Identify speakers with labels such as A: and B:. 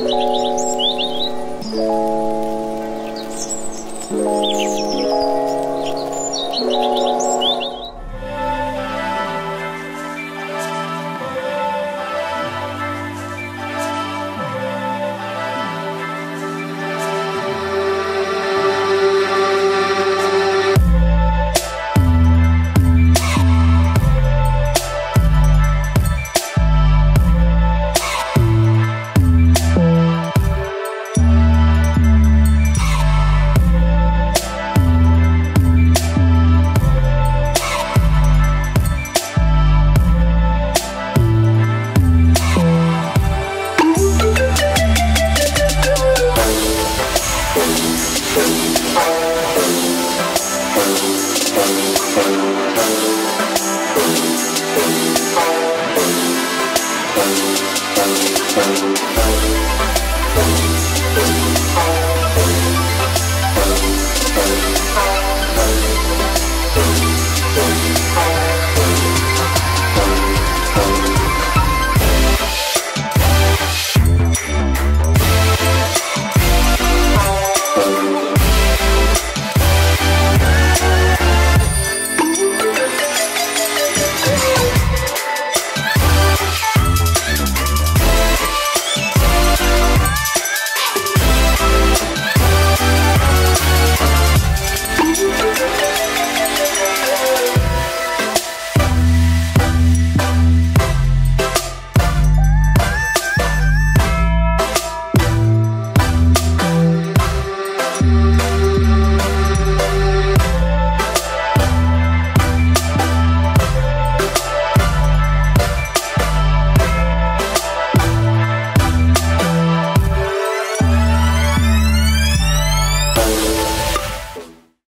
A: Thank you. Música